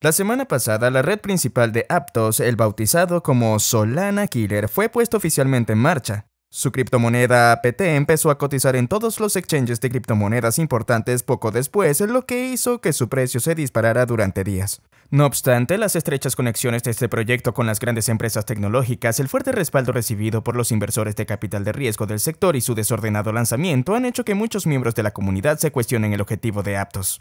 La semana pasada, la red principal de Aptos, el bautizado como Solana Killer, fue puesto oficialmente en marcha. Su criptomoneda APT empezó a cotizar en todos los exchanges de criptomonedas importantes poco después, lo que hizo que su precio se disparara durante días. No obstante, las estrechas conexiones de este proyecto con las grandes empresas tecnológicas, el fuerte respaldo recibido por los inversores de capital de riesgo del sector y su desordenado lanzamiento han hecho que muchos miembros de la comunidad se cuestionen el objetivo de Aptos.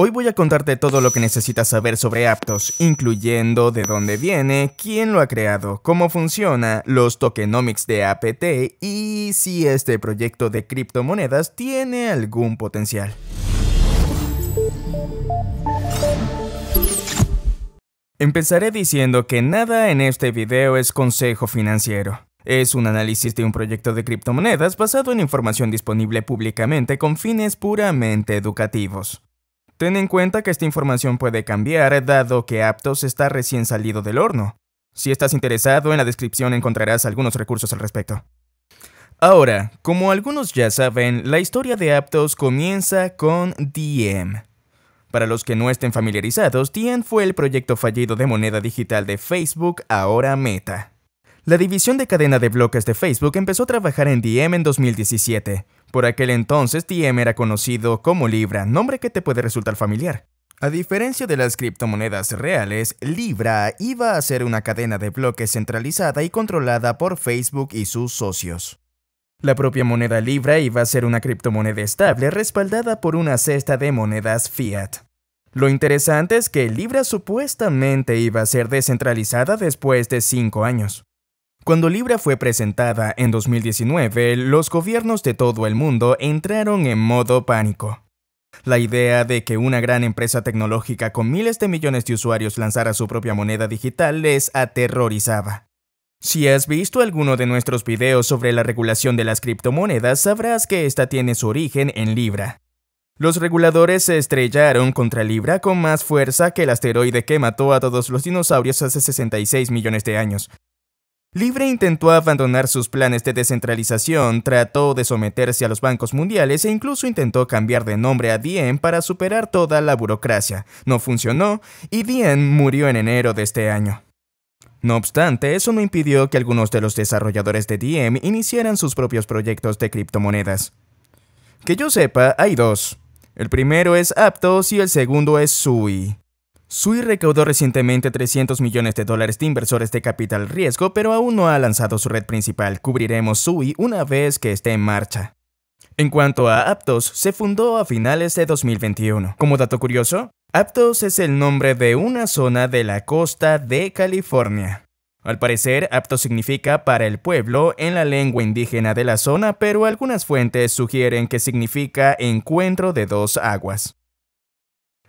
Hoy voy a contarte todo lo que necesitas saber sobre Aptos, incluyendo de dónde viene, quién lo ha creado, cómo funciona, los tokenomics de APT y si este proyecto de criptomonedas tiene algún potencial. Empezaré diciendo que nada en este video es consejo financiero. Es un análisis de un proyecto de criptomonedas basado en información disponible públicamente con fines puramente educativos. Ten en cuenta que esta información puede cambiar dado que Aptos está recién salido del horno. Si estás interesado, en la descripción encontrarás algunos recursos al respecto. Ahora, como algunos ya saben, la historia de Aptos comienza con Diem. Para los que no estén familiarizados, Diem fue el proyecto fallido de moneda digital de Facebook, ahora Meta. La división de cadena de bloques de Facebook empezó a trabajar en Diem en 2017, por aquel entonces, Diem era conocido como Libra, nombre que te puede resultar familiar. A diferencia de las criptomonedas reales, Libra iba a ser una cadena de bloques centralizada y controlada por Facebook y sus socios. La propia moneda Libra iba a ser una criptomoneda estable respaldada por una cesta de monedas fiat. Lo interesante es que Libra supuestamente iba a ser descentralizada después de 5 años. Cuando Libra fue presentada en 2019, los gobiernos de todo el mundo entraron en modo pánico. La idea de que una gran empresa tecnológica con miles de millones de usuarios lanzara su propia moneda digital les aterrorizaba. Si has visto alguno de nuestros videos sobre la regulación de las criptomonedas, sabrás que esta tiene su origen en Libra. Los reguladores se estrellaron contra Libra con más fuerza que el asteroide que mató a todos los dinosaurios hace 66 millones de años, Libre intentó abandonar sus planes de descentralización, trató de someterse a los bancos mundiales e incluso intentó cambiar de nombre a Diem para superar toda la burocracia. No funcionó y Diem murió en enero de este año. No obstante, eso no impidió que algunos de los desarrolladores de Diem iniciaran sus propios proyectos de criptomonedas. Que yo sepa, hay dos. El primero es Aptos y el segundo es Sui. Sui recaudó recientemente 300 millones de dólares de inversores de capital riesgo, pero aún no ha lanzado su red principal. Cubriremos Sui una vez que esté en marcha. En cuanto a Aptos, se fundó a finales de 2021. Como dato curioso, Aptos es el nombre de una zona de la costa de California. Al parecer, Aptos significa para el pueblo en la lengua indígena de la zona, pero algunas fuentes sugieren que significa encuentro de dos aguas.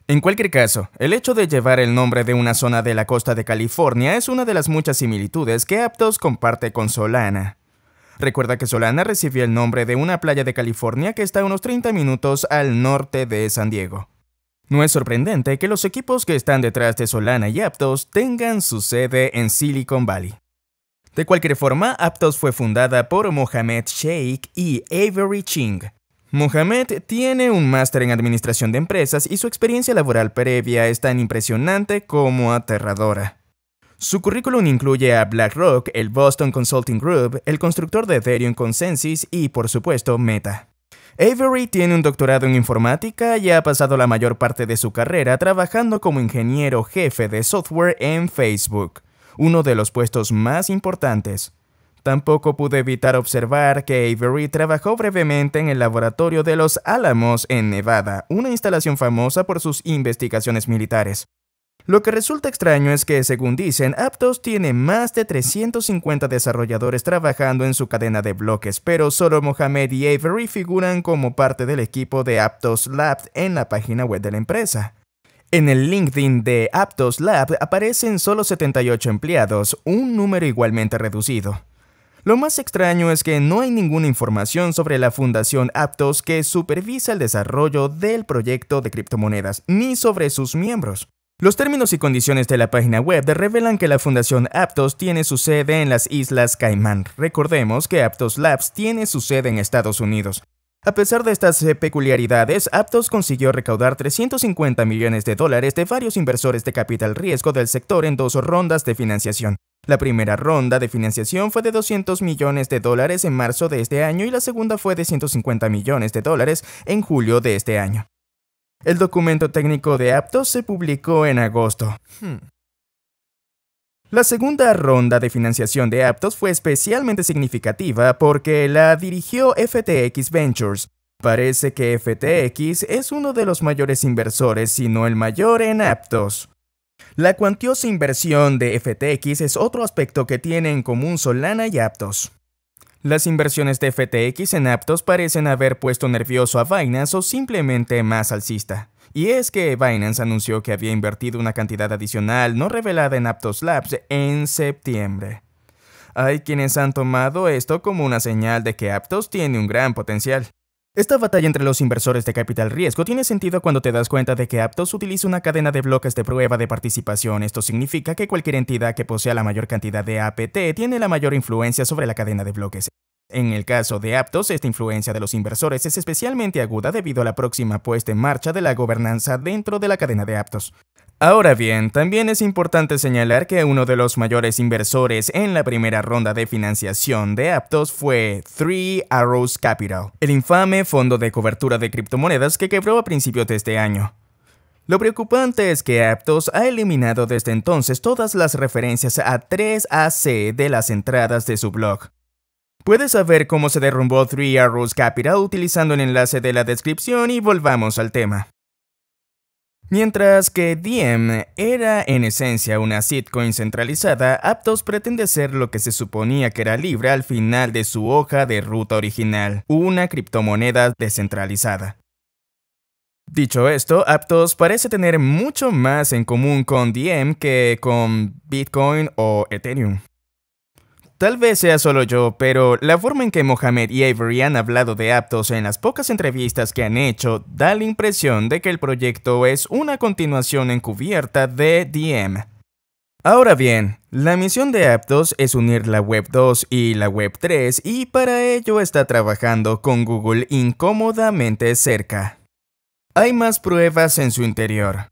En cualquier caso, el hecho de llevar el nombre de una zona de la costa de California es una de las muchas similitudes que Aptos comparte con Solana. Recuerda que Solana recibió el nombre de una playa de California que está a unos 30 minutos al norte de San Diego. No es sorprendente que los equipos que están detrás de Solana y Aptos tengan su sede en Silicon Valley. De cualquier forma, Aptos fue fundada por Mohamed Sheikh y Avery Ching, Mohamed tiene un máster en administración de empresas y su experiencia laboral previa es tan impresionante como aterradora. Su currículum incluye a BlackRock, el Boston Consulting Group, el constructor de Ethereum Consensus y, por supuesto, Meta. Avery tiene un doctorado en informática y ha pasado la mayor parte de su carrera trabajando como ingeniero jefe de software en Facebook, uno de los puestos más importantes. Tampoco pude evitar observar que Avery trabajó brevemente en el laboratorio de los Álamos en Nevada, una instalación famosa por sus investigaciones militares. Lo que resulta extraño es que, según dicen, Aptos tiene más de 350 desarrolladores trabajando en su cadena de bloques, pero solo Mohamed y Avery figuran como parte del equipo de Aptos Lab en la página web de la empresa. En el LinkedIn de Aptos Lab aparecen solo 78 empleados, un número igualmente reducido. Lo más extraño es que no hay ninguna información sobre la Fundación Aptos que supervisa el desarrollo del proyecto de criptomonedas, ni sobre sus miembros. Los términos y condiciones de la página web revelan que la Fundación Aptos tiene su sede en las Islas Caimán. Recordemos que Aptos Labs tiene su sede en Estados Unidos. A pesar de estas eh, peculiaridades, Aptos consiguió recaudar 350 millones de dólares de varios inversores de capital riesgo del sector en dos rondas de financiación. La primera ronda de financiación fue de 200 millones de dólares en marzo de este año y la segunda fue de 150 millones de dólares en julio de este año. El documento técnico de Aptos se publicó en agosto. Hmm. La segunda ronda de financiación de Aptos fue especialmente significativa porque la dirigió FTX Ventures. Parece que FTX es uno de los mayores inversores, si no el mayor en Aptos. La cuantiosa inversión de FTX es otro aspecto que tiene en común Solana y Aptos. Las inversiones de FTX en Aptos parecen haber puesto nervioso a Binance o simplemente más alcista. Y es que Binance anunció que había invertido una cantidad adicional no revelada en Aptos Labs en septiembre. Hay quienes han tomado esto como una señal de que Aptos tiene un gran potencial. Esta batalla entre los inversores de capital riesgo tiene sentido cuando te das cuenta de que Aptos utiliza una cadena de bloques de prueba de participación. Esto significa que cualquier entidad que posea la mayor cantidad de APT tiene la mayor influencia sobre la cadena de bloques. En el caso de Aptos, esta influencia de los inversores es especialmente aguda debido a la próxima puesta en marcha de la gobernanza dentro de la cadena de Aptos. Ahora bien, también es importante señalar que uno de los mayores inversores en la primera ronda de financiación de Aptos fue Three Arrows Capital, el infame fondo de cobertura de criptomonedas que quebró a principios de este año. Lo preocupante es que Aptos ha eliminado desde entonces todas las referencias a 3AC de las entradas de su blog. Puedes saber cómo se derrumbó Three Arrows Capital utilizando el enlace de la descripción y volvamos al tema. Mientras que Diem era en esencia una sitcoin centralizada, Aptos pretende ser lo que se suponía que era libre al final de su hoja de ruta original, una criptomoneda descentralizada. Dicho esto, Aptos parece tener mucho más en común con Diem que con Bitcoin o Ethereum. Tal vez sea solo yo, pero la forma en que Mohamed y Avery han hablado de Aptos en las pocas entrevistas que han hecho da la impresión de que el proyecto es una continuación encubierta de DM. Ahora bien, la misión de Aptos es unir la Web 2 y la Web 3 y para ello está trabajando con Google incómodamente cerca. Hay más pruebas en su interior.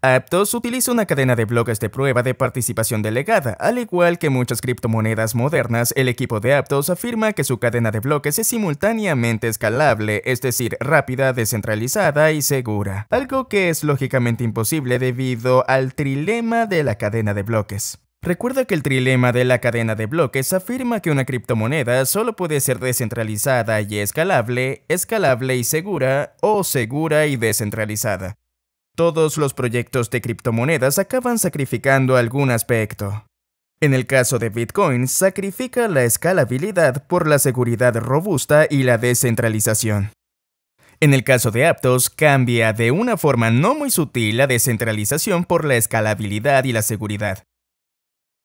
Aptos utiliza una cadena de bloques de prueba de participación delegada. Al igual que muchas criptomonedas modernas, el equipo de Aptos afirma que su cadena de bloques es simultáneamente escalable, es decir, rápida, descentralizada y segura, algo que es lógicamente imposible debido al trilema de la cadena de bloques. Recuerda que el trilema de la cadena de bloques afirma que una criptomoneda solo puede ser descentralizada y escalable, escalable y segura, o segura y descentralizada. Todos los proyectos de criptomonedas acaban sacrificando algún aspecto. En el caso de Bitcoin, sacrifica la escalabilidad por la seguridad robusta y la descentralización. En el caso de Aptos, cambia de una forma no muy sutil la descentralización por la escalabilidad y la seguridad.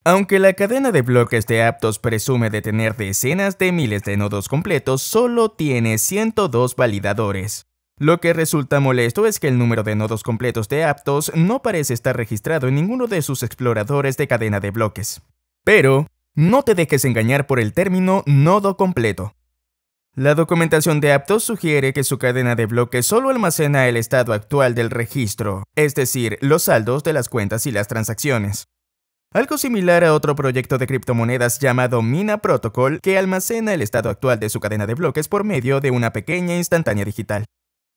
Aunque la cadena de bloques de Aptos presume de tener decenas de miles de nodos completos, solo tiene 102 validadores. Lo que resulta molesto es que el número de nodos completos de Aptos no parece estar registrado en ninguno de sus exploradores de cadena de bloques. Pero, no te dejes engañar por el término nodo completo. La documentación de Aptos sugiere que su cadena de bloques solo almacena el estado actual del registro, es decir, los saldos de las cuentas y las transacciones. Algo similar a otro proyecto de criptomonedas llamado Mina Protocol que almacena el estado actual de su cadena de bloques por medio de una pequeña instantánea digital.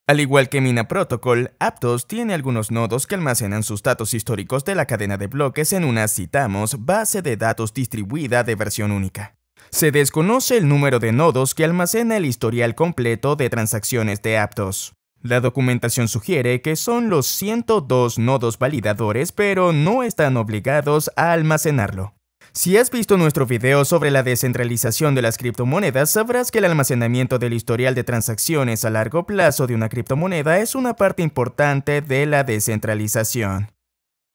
Al igual que Mina Protocol, Aptos tiene algunos nodos que almacenan sus datos históricos de la cadena de bloques en una, citamos, base de datos distribuida de versión única. Se desconoce el número de nodos que almacena el historial completo de transacciones de Aptos. La documentación sugiere que son los 102 nodos validadores, pero no están obligados a almacenarlo. Si has visto nuestro video sobre la descentralización de las criptomonedas, sabrás que el almacenamiento del historial de transacciones a largo plazo de una criptomoneda es una parte importante de la descentralización.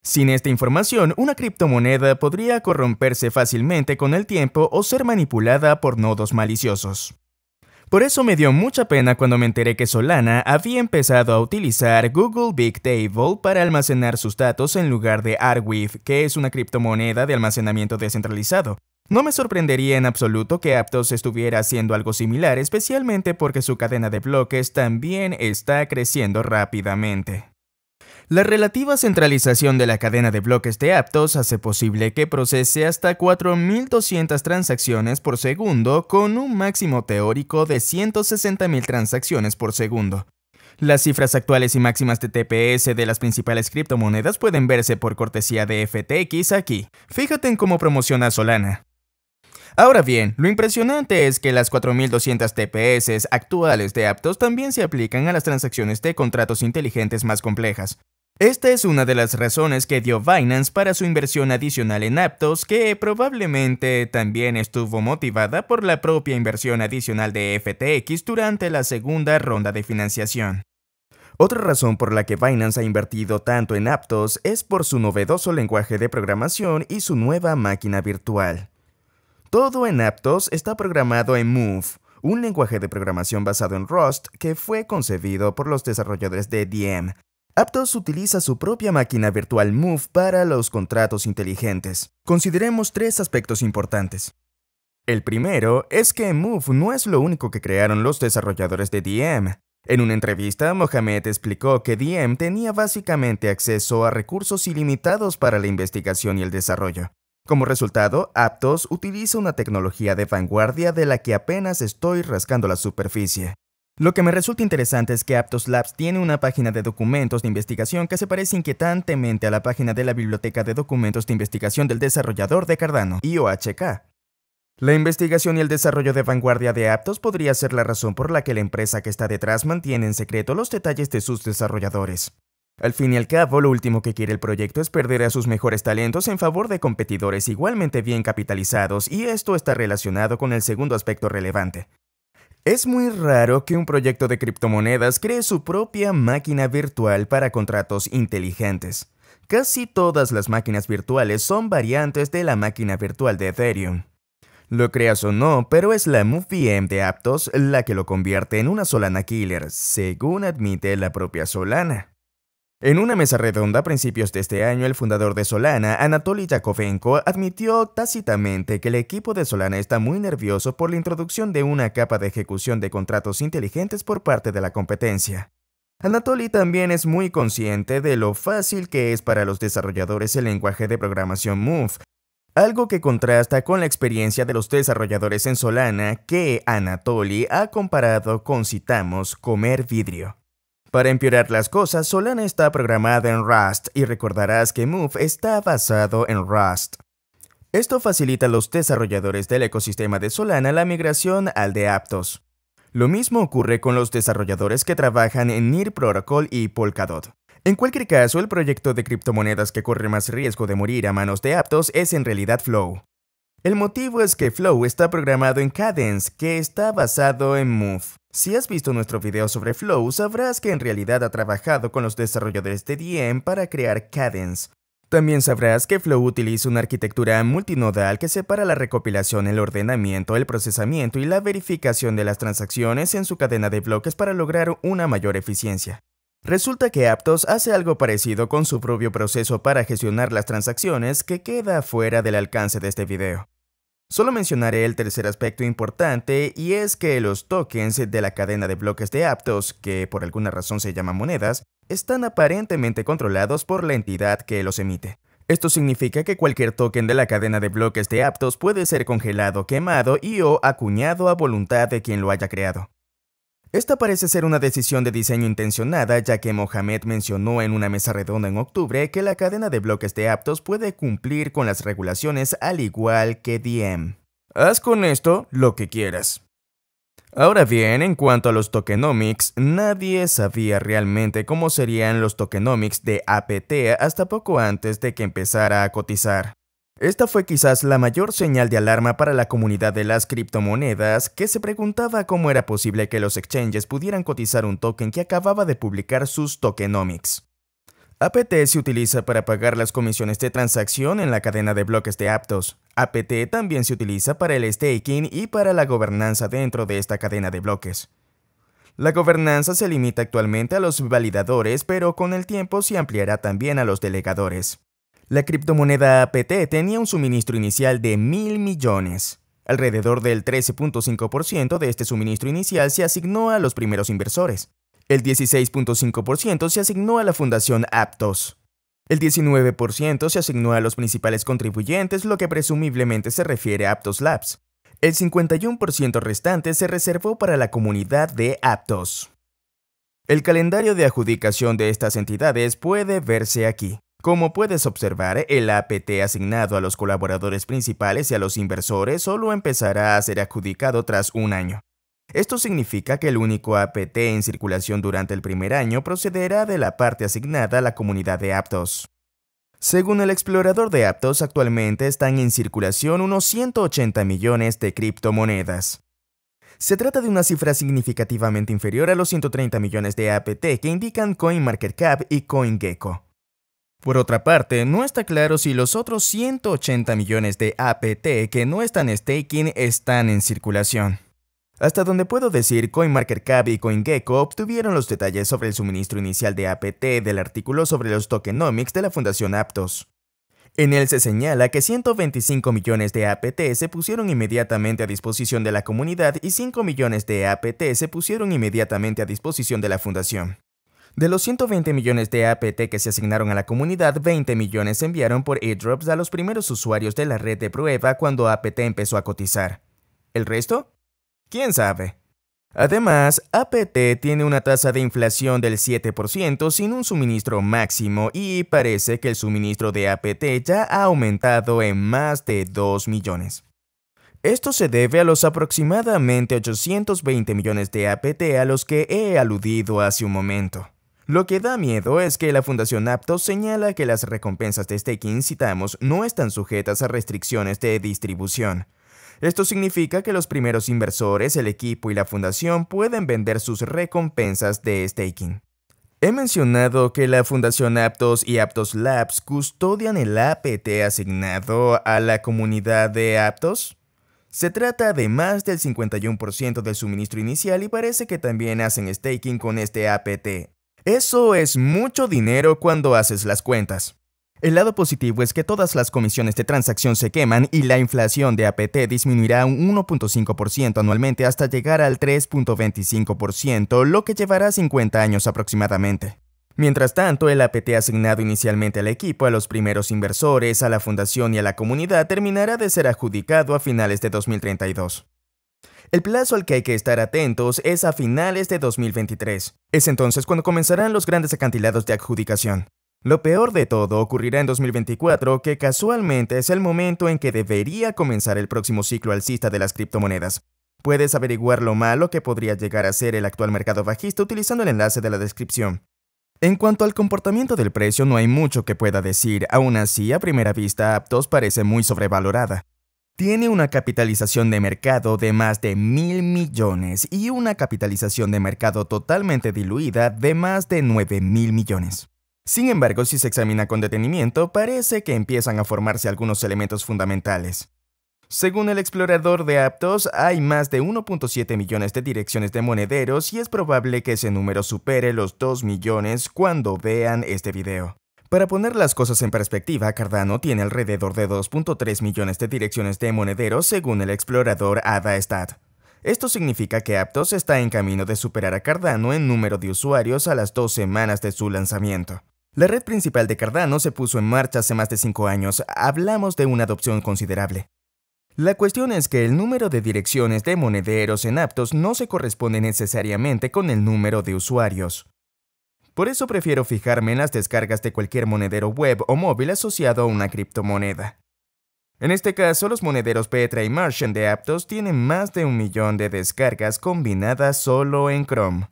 Sin esta información, una criptomoneda podría corromperse fácilmente con el tiempo o ser manipulada por nodos maliciosos. Por eso me dio mucha pena cuando me enteré que Solana había empezado a utilizar Google Big Table para almacenar sus datos en lugar de Arweave, que es una criptomoneda de almacenamiento descentralizado. No me sorprendería en absoluto que Aptos estuviera haciendo algo similar, especialmente porque su cadena de bloques también está creciendo rápidamente. La relativa centralización de la cadena de bloques de Aptos hace posible que procese hasta 4.200 transacciones por segundo con un máximo teórico de 160.000 transacciones por segundo. Las cifras actuales y máximas de TPS de las principales criptomonedas pueden verse por cortesía de FTX aquí. Fíjate en cómo promociona Solana. Ahora bien, lo impresionante es que las 4200 TPS actuales de Aptos también se aplican a las transacciones de contratos inteligentes más complejas. Esta es una de las razones que dio Binance para su inversión adicional en Aptos, que probablemente también estuvo motivada por la propia inversión adicional de FTX durante la segunda ronda de financiación. Otra razón por la que Binance ha invertido tanto en Aptos es por su novedoso lenguaje de programación y su nueva máquina virtual. Todo en Aptos está programado en Move, un lenguaje de programación basado en Rust que fue concebido por los desarrolladores de Diem, Aptos utiliza su propia máquina virtual Move para los contratos inteligentes. Consideremos tres aspectos importantes. El primero es que Move no es lo único que crearon los desarrolladores de Diem. En una entrevista, Mohamed explicó que Diem tenía básicamente acceso a recursos ilimitados para la investigación y el desarrollo. Como resultado, Aptos utiliza una tecnología de vanguardia de la que apenas estoy rascando la superficie. Lo que me resulta interesante es que Aptos Labs tiene una página de documentos de investigación que se parece inquietantemente a la página de la Biblioteca de Documentos de Investigación del desarrollador de Cardano, IOHK. La investigación y el desarrollo de vanguardia de Aptos podría ser la razón por la que la empresa que está detrás mantiene en secreto los detalles de sus desarrolladores. Al fin y al cabo, lo último que quiere el proyecto es perder a sus mejores talentos en favor de competidores igualmente bien capitalizados, y esto está relacionado con el segundo aspecto relevante, es muy raro que un proyecto de criptomonedas cree su propia máquina virtual para contratos inteligentes. Casi todas las máquinas virtuales son variantes de la máquina virtual de Ethereum. Lo creas o no, pero es la MoveVM de Aptos la que lo convierte en una Solana Killer, según admite la propia Solana. En una mesa redonda a principios de este año, el fundador de Solana, Anatoly Yakovenko, admitió tácitamente que el equipo de Solana está muy nervioso por la introducción de una capa de ejecución de contratos inteligentes por parte de la competencia. Anatoly también es muy consciente de lo fácil que es para los desarrolladores el lenguaje de programación Move, algo que contrasta con la experiencia de los desarrolladores en Solana que Anatoly ha comparado con, citamos, comer vidrio. Para empeorar las cosas, Solana está programada en Rust y recordarás que Move está basado en Rust. Esto facilita a los desarrolladores del ecosistema de Solana la migración al de Aptos. Lo mismo ocurre con los desarrolladores que trabajan en NIR Protocol y Polkadot. En cualquier caso, el proyecto de criptomonedas que corre más riesgo de morir a manos de Aptos es en realidad Flow. El motivo es que Flow está programado en Cadence, que está basado en Move. Si has visto nuestro video sobre Flow, sabrás que en realidad ha trabajado con los desarrolladores de Diem para crear Cadence. También sabrás que Flow utiliza una arquitectura multinodal que separa la recopilación, el ordenamiento, el procesamiento y la verificación de las transacciones en su cadena de bloques para lograr una mayor eficiencia. Resulta que Aptos hace algo parecido con su propio proceso para gestionar las transacciones que queda fuera del alcance de este video. Solo mencionaré el tercer aspecto importante y es que los tokens de la cadena de bloques de Aptos, que por alguna razón se llaman monedas, están aparentemente controlados por la entidad que los emite. Esto significa que cualquier token de la cadena de bloques de Aptos puede ser congelado, quemado y o acuñado a voluntad de quien lo haya creado. Esta parece ser una decisión de diseño intencionada, ya que Mohamed mencionó en una mesa redonda en octubre que la cadena de bloques de Aptos puede cumplir con las regulaciones al igual que Diem. Haz con esto lo que quieras. Ahora bien, en cuanto a los tokenomics, nadie sabía realmente cómo serían los tokenomics de APT hasta poco antes de que empezara a cotizar. Esta fue quizás la mayor señal de alarma para la comunidad de las criptomonedas, que se preguntaba cómo era posible que los exchanges pudieran cotizar un token que acababa de publicar sus tokenomics. APT se utiliza para pagar las comisiones de transacción en la cadena de bloques de Aptos. APT también se utiliza para el staking y para la gobernanza dentro de esta cadena de bloques. La gobernanza se limita actualmente a los validadores, pero con el tiempo se ampliará también a los delegadores. La criptomoneda APT tenía un suministro inicial de mil millones. Alrededor del 13.5% de este suministro inicial se asignó a los primeros inversores. El 16.5% se asignó a la fundación Aptos. El 19% se asignó a los principales contribuyentes, lo que presumiblemente se refiere a Aptos Labs. El 51% restante se reservó para la comunidad de Aptos. El calendario de adjudicación de estas entidades puede verse aquí. Como puedes observar, el APT asignado a los colaboradores principales y a los inversores solo empezará a ser adjudicado tras un año. Esto significa que el único APT en circulación durante el primer año procederá de la parte asignada a la comunidad de Aptos. Según el explorador de Aptos, actualmente están en circulación unos 180 millones de criptomonedas. Se trata de una cifra significativamente inferior a los 130 millones de APT que indican CoinMarketCap y CoinGecko. Por otra parte, no está claro si los otros 180 millones de APT que no están staking están en circulación. Hasta donde puedo decir, CoinMarketCap y CoinGecko obtuvieron los detalles sobre el suministro inicial de APT del artículo sobre los tokenomics de la Fundación Aptos. En él se señala que 125 millones de APT se pusieron inmediatamente a disposición de la comunidad y 5 millones de APT se pusieron inmediatamente a disposición de la fundación. De los 120 millones de APT que se asignaron a la comunidad, 20 millones se enviaron por airdrops a los primeros usuarios de la red de prueba cuando APT empezó a cotizar. ¿El resto? ¿Quién sabe? Además, APT tiene una tasa de inflación del 7% sin un suministro máximo y parece que el suministro de APT ya ha aumentado en más de 2 millones. Esto se debe a los aproximadamente 820 millones de APT a los que he aludido hace un momento. Lo que da miedo es que la Fundación Aptos señala que las recompensas de staking citamos no están sujetas a restricciones de distribución. Esto significa que los primeros inversores, el equipo y la fundación pueden vender sus recompensas de staking. He mencionado que la Fundación Aptos y Aptos Labs custodian el APT asignado a la comunidad de Aptos. Se trata de más del 51% del suministro inicial y parece que también hacen staking con este APT. Eso es mucho dinero cuando haces las cuentas. El lado positivo es que todas las comisiones de transacción se queman y la inflación de APT disminuirá un 1.5% anualmente hasta llegar al 3.25%, lo que llevará 50 años aproximadamente. Mientras tanto, el APT asignado inicialmente al equipo, a los primeros inversores, a la fundación y a la comunidad terminará de ser adjudicado a finales de 2032. El plazo al que hay que estar atentos es a finales de 2023. Es entonces cuando comenzarán los grandes acantilados de adjudicación. Lo peor de todo ocurrirá en 2024, que casualmente es el momento en que debería comenzar el próximo ciclo alcista de las criptomonedas. Puedes averiguar lo malo que podría llegar a ser el actual mercado bajista utilizando el enlace de la descripción. En cuanto al comportamiento del precio, no hay mucho que pueda decir, aún así, a primera vista, Aptos parece muy sobrevalorada. Tiene una capitalización de mercado de más de mil millones y una capitalización de mercado totalmente diluida de más de 9 mil millones. Sin embargo, si se examina con detenimiento, parece que empiezan a formarse algunos elementos fundamentales. Según el explorador de Aptos, hay más de 1.7 millones de direcciones de monederos y es probable que ese número supere los 2 millones cuando vean este video. Para poner las cosas en perspectiva, Cardano tiene alrededor de 2.3 millones de direcciones de monederos según el explorador AdaStat. Esto significa que Aptos está en camino de superar a Cardano en número de usuarios a las dos semanas de su lanzamiento. La red principal de Cardano se puso en marcha hace más de 5 años. Hablamos de una adopción considerable. La cuestión es que el número de direcciones de monederos en Aptos no se corresponde necesariamente con el número de usuarios. Por eso prefiero fijarme en las descargas de cualquier monedero web o móvil asociado a una criptomoneda. En este caso, los monederos Petra y Martian de Aptos tienen más de un millón de descargas combinadas solo en Chrome.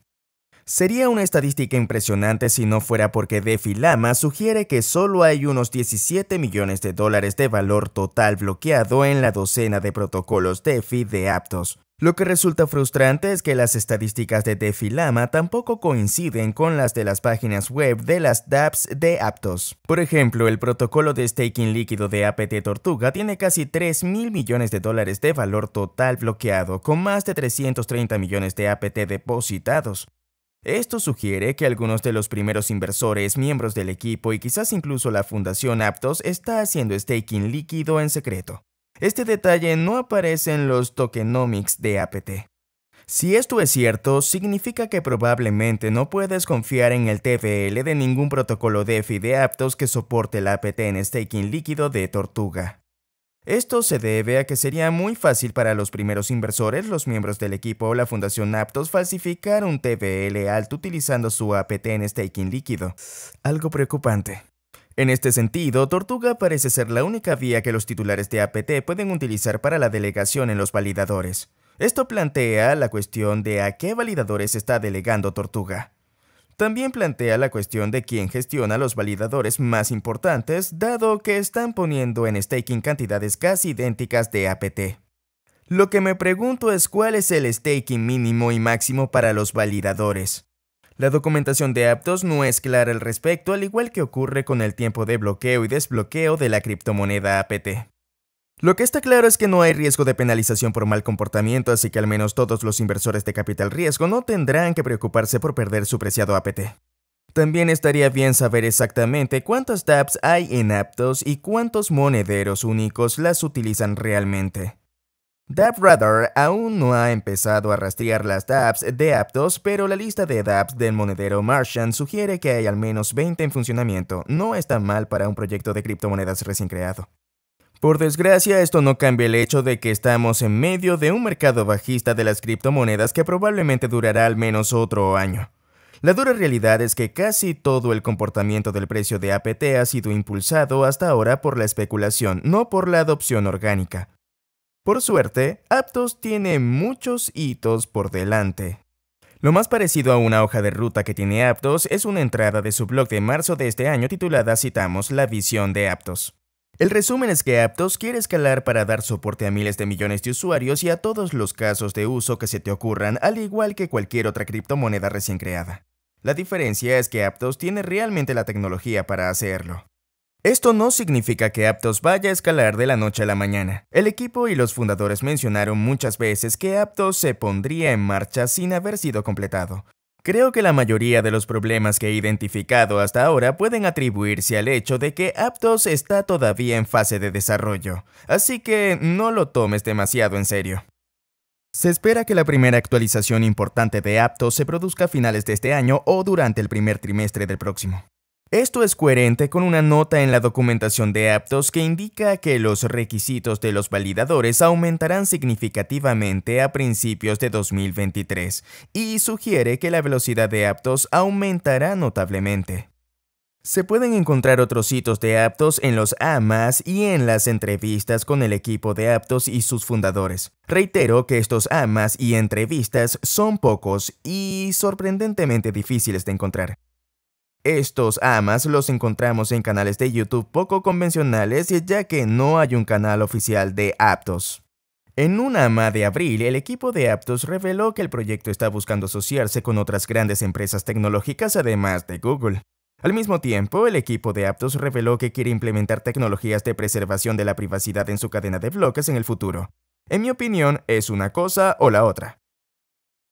Sería una estadística impresionante si no fuera porque DeFi Lama sugiere que solo hay unos 17 millones de dólares de valor total bloqueado en la docena de protocolos DeFi de Aptos, lo que resulta frustrante es que las estadísticas de DeFi-Lama tampoco coinciden con las de las páginas web de las dApps de Aptos. Por ejemplo, el protocolo de staking líquido de APT Tortuga tiene casi 3 mil millones de dólares de valor total bloqueado, con más de 330 millones de APT depositados. Esto sugiere que algunos de los primeros inversores, miembros del equipo y quizás incluso la Fundación Aptos está haciendo staking líquido en secreto. Este detalle no aparece en los tokenomics de APT. Si esto es cierto, significa que probablemente no puedes confiar en el TVL de ningún protocolo DeFi de Aptos que soporte la APT en staking líquido de Tortuga. Esto se debe a que sería muy fácil para los primeros inversores, los miembros del equipo o la Fundación Aptos falsificar un TVL alto utilizando su APT en staking líquido. Algo preocupante. En este sentido, Tortuga parece ser la única vía que los titulares de APT pueden utilizar para la delegación en los validadores. Esto plantea la cuestión de a qué validadores está delegando Tortuga. También plantea la cuestión de quién gestiona los validadores más importantes, dado que están poniendo en staking cantidades casi idénticas de APT. Lo que me pregunto es cuál es el staking mínimo y máximo para los validadores. La documentación de Aptos no es clara al respecto, al igual que ocurre con el tiempo de bloqueo y desbloqueo de la criptomoneda APT. Lo que está claro es que no hay riesgo de penalización por mal comportamiento, así que al menos todos los inversores de capital riesgo no tendrán que preocuparse por perder su preciado APT. También estaría bien saber exactamente cuántas dApps hay en Aptos y cuántos monederos únicos las utilizan realmente. DAppRadar aún no ha empezado a rastrear las dApps de Aptos, pero la lista de dApps del monedero Martian sugiere que hay al menos 20 en funcionamiento. No está mal para un proyecto de criptomonedas recién creado. Por desgracia, esto no cambia el hecho de que estamos en medio de un mercado bajista de las criptomonedas que probablemente durará al menos otro año. La dura realidad es que casi todo el comportamiento del precio de APT ha sido impulsado hasta ahora por la especulación, no por la adopción orgánica. Por suerte, Aptos tiene muchos hitos por delante. Lo más parecido a una hoja de ruta que tiene Aptos es una entrada de su blog de marzo de este año titulada, citamos, La visión de Aptos. El resumen es que Aptos quiere escalar para dar soporte a miles de millones de usuarios y a todos los casos de uso que se te ocurran, al igual que cualquier otra criptomoneda recién creada. La diferencia es que Aptos tiene realmente la tecnología para hacerlo. Esto no significa que Aptos vaya a escalar de la noche a la mañana. El equipo y los fundadores mencionaron muchas veces que Aptos se pondría en marcha sin haber sido completado, Creo que la mayoría de los problemas que he identificado hasta ahora pueden atribuirse al hecho de que Aptos está todavía en fase de desarrollo, así que no lo tomes demasiado en serio. Se espera que la primera actualización importante de Aptos se produzca a finales de este año o durante el primer trimestre del próximo. Esto es coherente con una nota en la documentación de Aptos que indica que los requisitos de los validadores aumentarán significativamente a principios de 2023 y sugiere que la velocidad de Aptos aumentará notablemente. Se pueden encontrar otros hitos de Aptos en los AMAS y en las entrevistas con el equipo de Aptos y sus fundadores. Reitero que estos AMAS y entrevistas son pocos y sorprendentemente difíciles de encontrar. Estos amas los encontramos en canales de YouTube poco convencionales ya que no hay un canal oficial de Aptos. En un AMA de abril, el equipo de Aptos reveló que el proyecto está buscando asociarse con otras grandes empresas tecnológicas además de Google. Al mismo tiempo, el equipo de Aptos reveló que quiere implementar tecnologías de preservación de la privacidad en su cadena de bloques en el futuro. En mi opinión, es una cosa o la otra.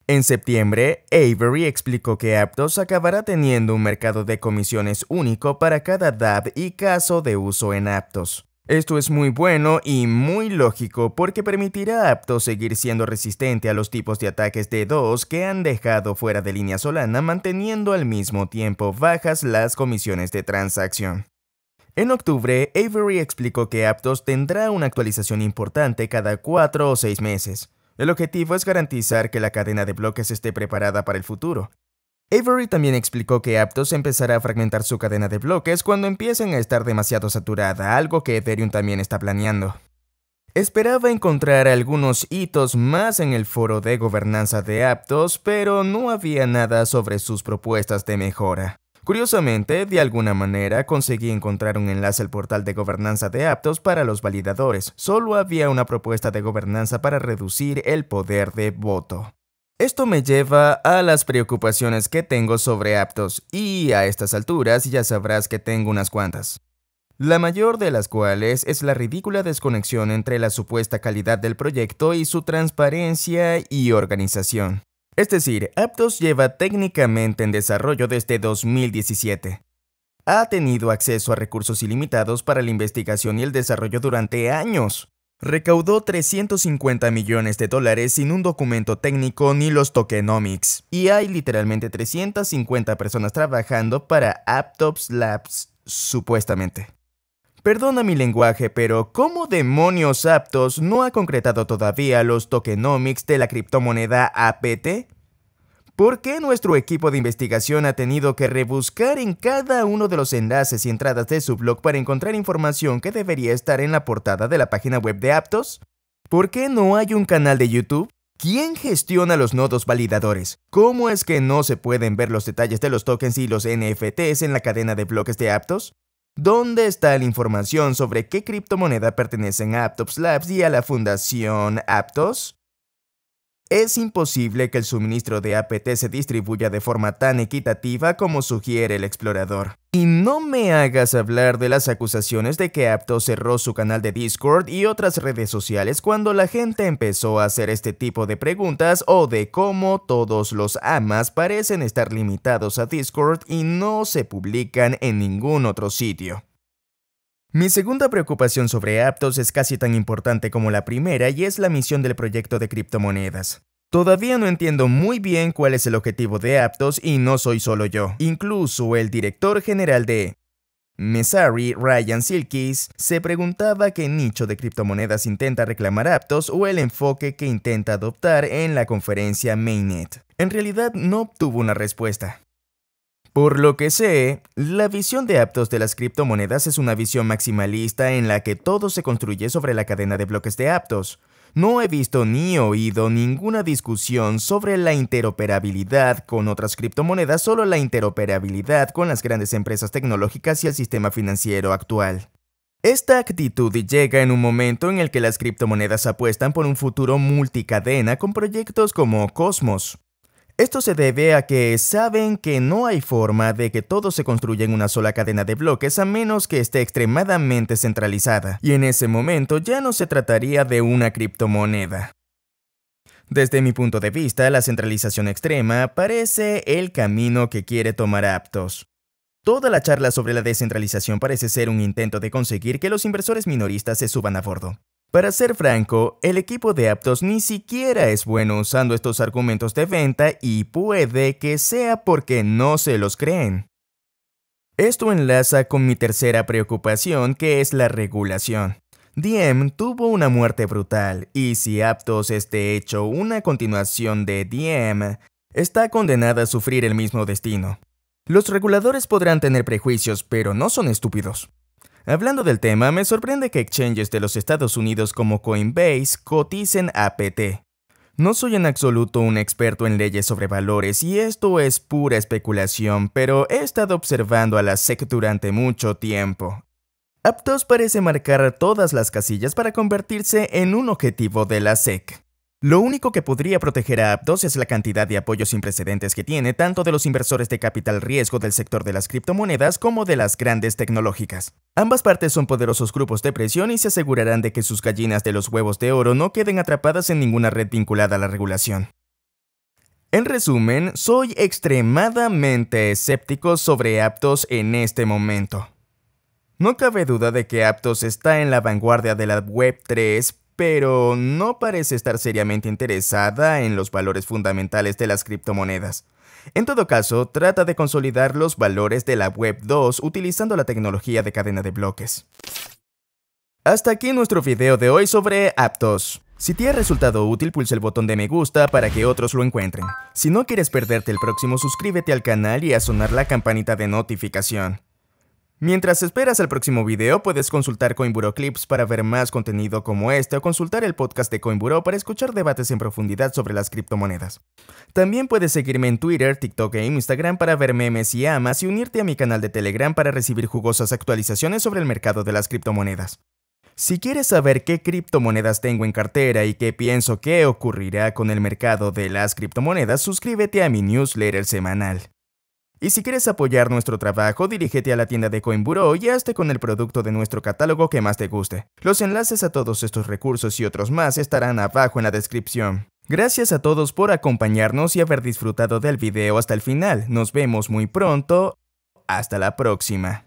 En septiembre, Avery explicó que Aptos acabará teniendo un mercado de comisiones único para cada DAB y caso de uso en Aptos. Esto es muy bueno y muy lógico porque permitirá a Aptos seguir siendo resistente a los tipos de ataques de DOS que han dejado fuera de línea Solana manteniendo al mismo tiempo bajas las comisiones de transacción. En octubre, Avery explicó que Aptos tendrá una actualización importante cada 4 o 6 meses. El objetivo es garantizar que la cadena de bloques esté preparada para el futuro. Avery también explicó que Aptos empezará a fragmentar su cadena de bloques cuando empiecen a estar demasiado saturada, algo que Ethereum también está planeando. Esperaba encontrar algunos hitos más en el foro de gobernanza de Aptos, pero no había nada sobre sus propuestas de mejora. Curiosamente, de alguna manera conseguí encontrar un enlace al portal de gobernanza de Aptos para los validadores. Solo había una propuesta de gobernanza para reducir el poder de voto. Esto me lleva a las preocupaciones que tengo sobre Aptos, y a estas alturas ya sabrás que tengo unas cuantas. La mayor de las cuales es la ridícula desconexión entre la supuesta calidad del proyecto y su transparencia y organización. Es decir, Aptos lleva técnicamente en desarrollo desde 2017. Ha tenido acceso a recursos ilimitados para la investigación y el desarrollo durante años. Recaudó 350 millones de dólares sin un documento técnico ni los tokenomics. Y hay literalmente 350 personas trabajando para Aptops Labs, supuestamente. Perdona mi lenguaje, pero ¿cómo demonios Aptos no ha concretado todavía los tokenomics de la criptomoneda APT? ¿Por qué nuestro equipo de investigación ha tenido que rebuscar en cada uno de los enlaces y entradas de su blog para encontrar información que debería estar en la portada de la página web de Aptos? ¿Por qué no hay un canal de YouTube? ¿Quién gestiona los nodos validadores? ¿Cómo es que no se pueden ver los detalles de los tokens y los NFTs en la cadena de bloques de Aptos? ¿Dónde está la información sobre qué criptomoneda pertenecen a Aptos Labs y a la fundación Aptos? Es imposible que el suministro de APT se distribuya de forma tan equitativa como sugiere el explorador. Y no me hagas hablar de las acusaciones de que Aptos cerró su canal de Discord y otras redes sociales cuando la gente empezó a hacer este tipo de preguntas o de cómo todos los amas parecen estar limitados a Discord y no se publican en ningún otro sitio. Mi segunda preocupación sobre Aptos es casi tan importante como la primera y es la misión del proyecto de criptomonedas. Todavía no entiendo muy bien cuál es el objetivo de Aptos y no soy solo yo. Incluso el director general de Mesari, Ryan Silkis, se preguntaba qué nicho de criptomonedas intenta reclamar Aptos o el enfoque que intenta adoptar en la conferencia Mainnet. En realidad no obtuvo una respuesta. Por lo que sé, la visión de Aptos de las criptomonedas es una visión maximalista en la que todo se construye sobre la cadena de bloques de Aptos. No he visto ni oído ninguna discusión sobre la interoperabilidad con otras criptomonedas, solo la interoperabilidad con las grandes empresas tecnológicas y el sistema financiero actual. Esta actitud llega en un momento en el que las criptomonedas apuestan por un futuro multicadena con proyectos como Cosmos, esto se debe a que saben que no hay forma de que todo se construya en una sola cadena de bloques a menos que esté extremadamente centralizada, y en ese momento ya no se trataría de una criptomoneda. Desde mi punto de vista, la centralización extrema parece el camino que quiere tomar Aptos. Toda la charla sobre la descentralización parece ser un intento de conseguir que los inversores minoristas se suban a bordo. Para ser franco, el equipo de Aptos ni siquiera es bueno usando estos argumentos de venta y puede que sea porque no se los creen. Esto enlaza con mi tercera preocupación que es la regulación. Diem tuvo una muerte brutal y si Aptos es de hecho una continuación de Diem, está condenada a sufrir el mismo destino. Los reguladores podrán tener prejuicios, pero no son estúpidos. Hablando del tema, me sorprende que exchanges de los Estados Unidos como Coinbase coticen APT. No soy en absoluto un experto en leyes sobre valores y esto es pura especulación, pero he estado observando a la SEC durante mucho tiempo. Aptos parece marcar todas las casillas para convertirse en un objetivo de la SEC. Lo único que podría proteger a Aptos es la cantidad de apoyos sin precedentes que tiene tanto de los inversores de capital riesgo del sector de las criptomonedas como de las grandes tecnológicas. Ambas partes son poderosos grupos de presión y se asegurarán de que sus gallinas de los huevos de oro no queden atrapadas en ninguna red vinculada a la regulación. En resumen, soy extremadamente escéptico sobre Aptos en este momento. No cabe duda de que Aptos está en la vanguardia de la Web3, pero no parece estar seriamente interesada en los valores fundamentales de las criptomonedas. En todo caso, trata de consolidar los valores de la Web 2 utilizando la tecnología de cadena de bloques. Hasta aquí nuestro video de hoy sobre Aptos. Si te ha resultado útil, pulsa el botón de me gusta para que otros lo encuentren. Si no quieres perderte el próximo, suscríbete al canal y a sonar la campanita de notificación. Mientras esperas el próximo video, puedes consultar Coinburo Clips para ver más contenido como este o consultar el podcast de Coinburo para escuchar debates en profundidad sobre las criptomonedas. También puedes seguirme en Twitter, TikTok e Instagram para ver memes y amas y unirte a mi canal de Telegram para recibir jugosas actualizaciones sobre el mercado de las criptomonedas. Si quieres saber qué criptomonedas tengo en cartera y qué pienso que ocurrirá con el mercado de las criptomonedas, suscríbete a mi newsletter semanal. Y si quieres apoyar nuestro trabajo, dirígete a la tienda de Coinburo y hazte con el producto de nuestro catálogo que más te guste. Los enlaces a todos estos recursos y otros más estarán abajo en la descripción. Gracias a todos por acompañarnos y haber disfrutado del video hasta el final. Nos vemos muy pronto. Hasta la próxima.